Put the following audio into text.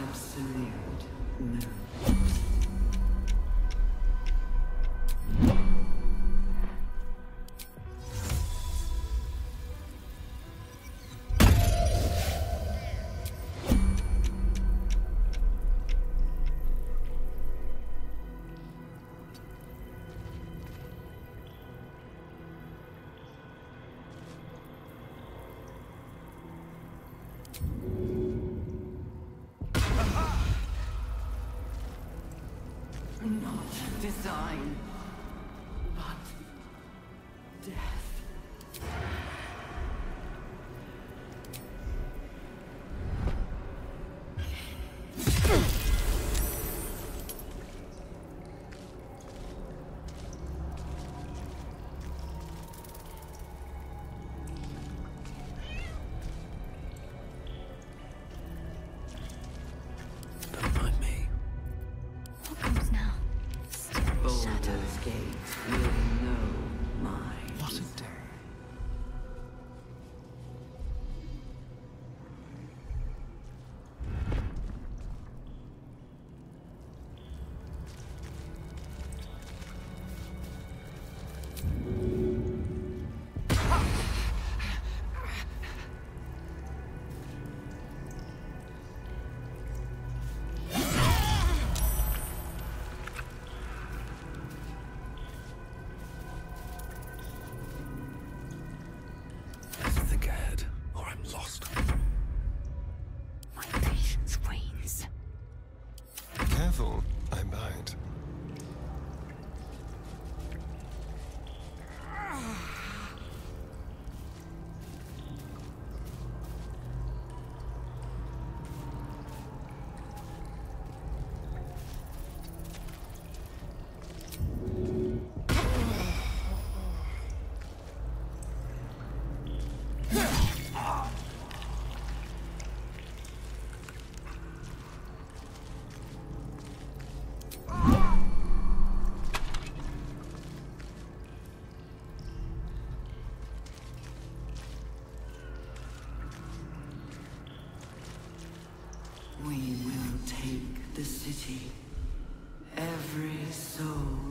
Absolute no. Thank you. Not design, but death. the city. Every soul